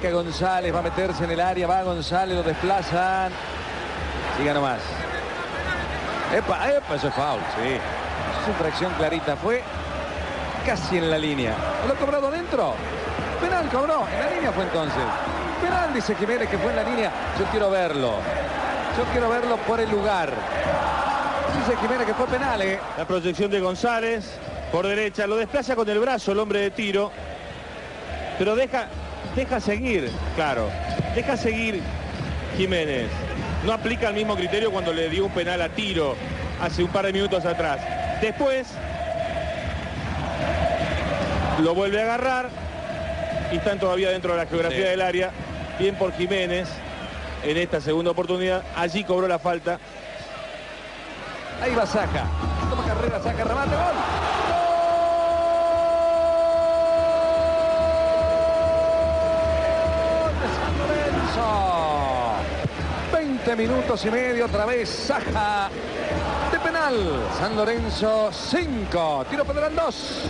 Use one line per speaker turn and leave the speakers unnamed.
Que González va a meterse en el área, va González, lo desplazan. Siga nomás. Epa, epa, eso es foul, sí. Es infracción clarita, fue casi en la línea. ¿Lo ha cobrado adentro? Penal cobró, en la línea fue entonces. Penal, dice Jiménez, que fue en la línea. Yo quiero verlo. Yo quiero verlo por el lugar. Dice Jiménez que fue penal, ¿eh?
La proyección de González por derecha. Lo desplaza con el brazo el hombre de tiro. Pero deja, deja seguir, claro. Deja seguir Jiménez. No aplica el mismo criterio cuando le dio un penal a tiro hace un par de minutos atrás. Después lo vuelve a agarrar y están todavía dentro de la geografía
Sí.
del área. Bien por Jiménez en esta segunda oportunidad. Allí cobró la falta.
Ahí va Saja. Toma carrera, saca, remate. ¡Gol San Lorenzo! 20 minutos y medio, otra vez Saja de penal. San Lorenzo 5, tiro penal 2.